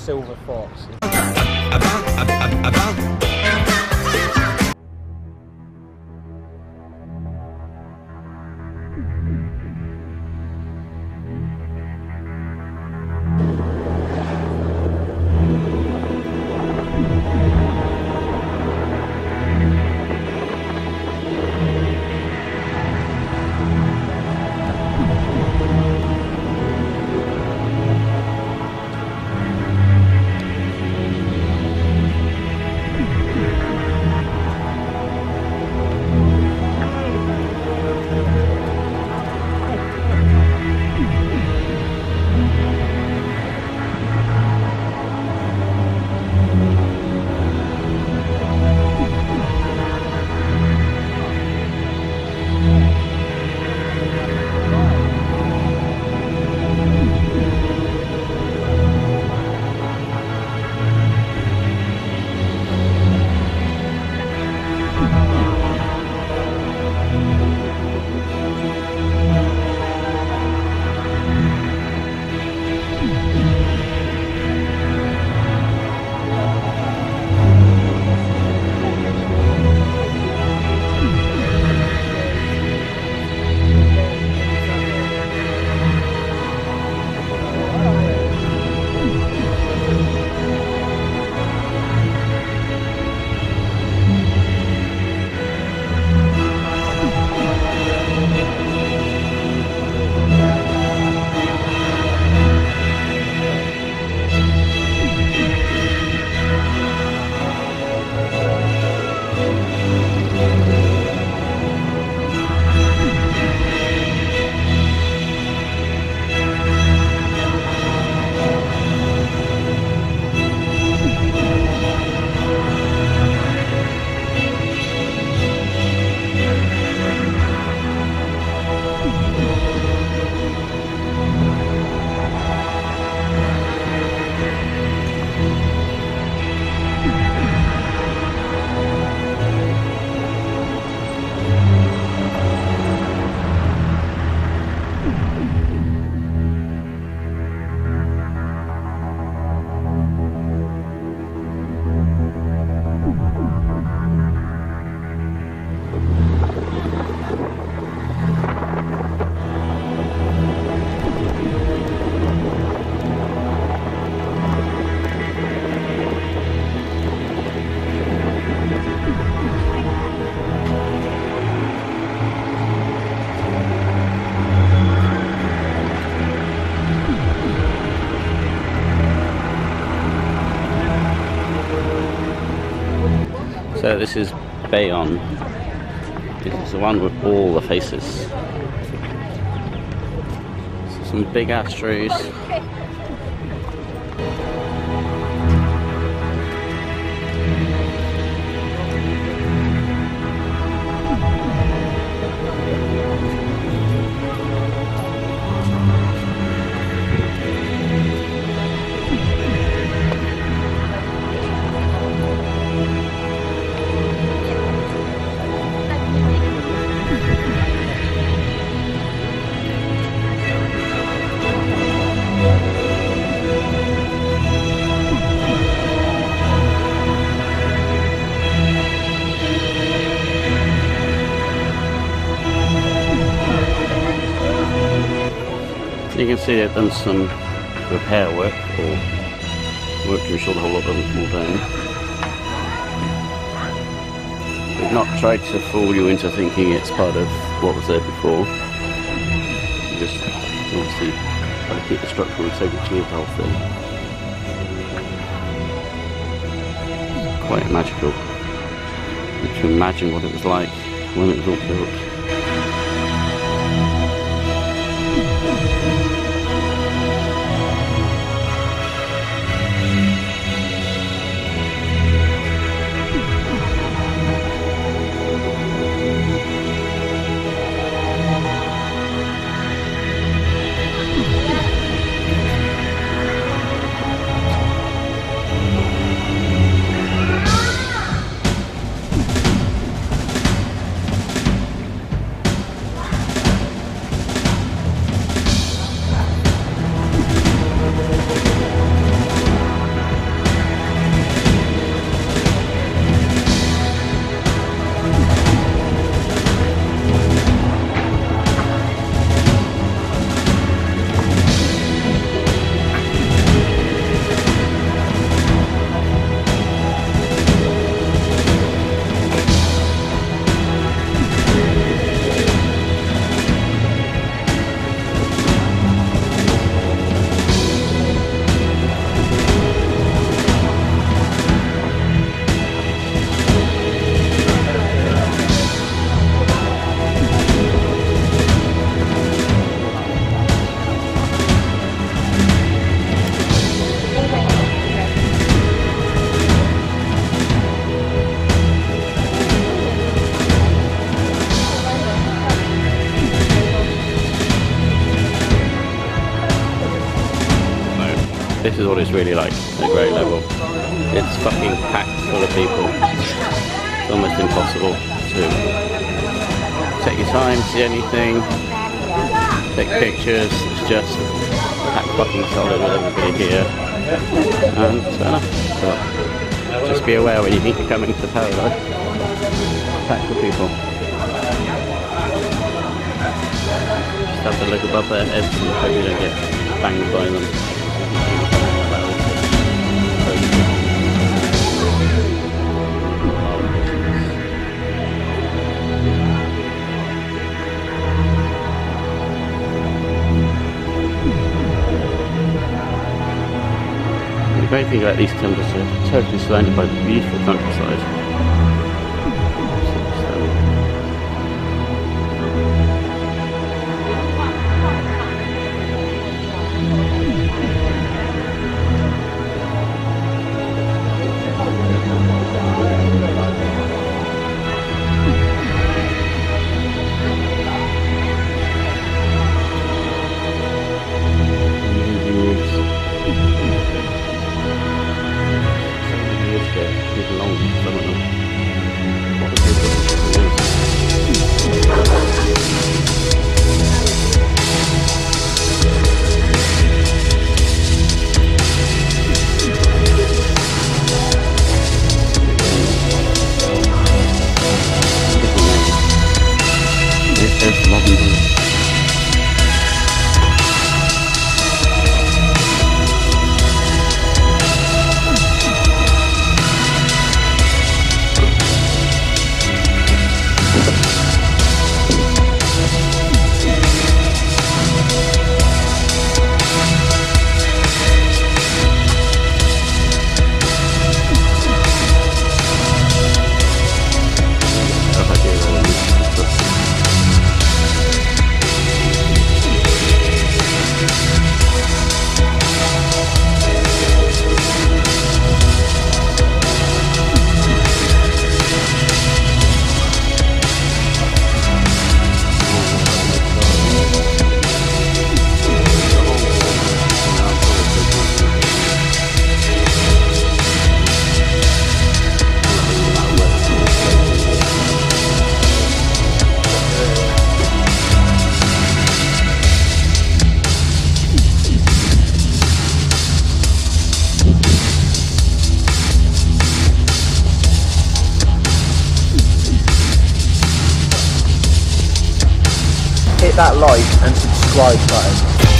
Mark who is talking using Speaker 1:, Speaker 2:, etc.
Speaker 1: silver fox.
Speaker 2: This is Bayon. This is the one with all the faces. Some big ass See they've done some repair work or work to ensure the whole lot doesn't fall down. They've not tried to fool you into thinking it's part of what was there before. You just obviously try to keep the structural integrity of the whole thing. Quite magical. You can imagine what it was like when it was all built. This is what it's really like at a great level. It's fucking packed full of people. It's almost impossible to take your time, see anything, take pictures. It's just packed fucking solid with everybody here. And uh, up. So just be aware when you think you're coming to paradise. Packed with people. Just have to look above their heads and hope you don't get banged by them. Thing about these temples they're totally surrounded by beautiful countryside.
Speaker 1: Hit that like and subscribe button.